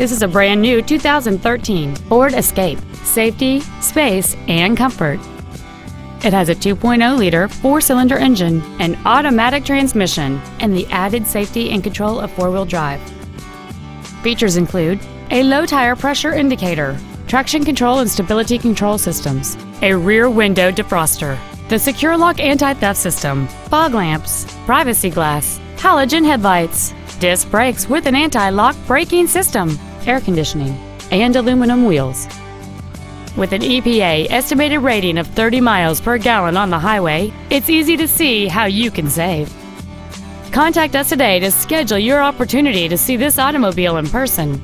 This is a brand new 2013 Ford Escape. Safety, space, and comfort. It has a 2.0-liter four-cylinder engine, an automatic transmission, and the added safety and control of four-wheel drive. Features include a low tire pressure indicator, traction control and stability control systems, a rear window defroster, the SecuriLock anti-theft system, fog lamps, privacy glass, halogen headlights, disc brakes with an anti-lock braking system, air conditioning, and aluminum wheels. With an EPA estimated rating of 30 miles per gallon on the highway, it's easy to see how you can save. Contact us today to schedule your opportunity to see this automobile in person.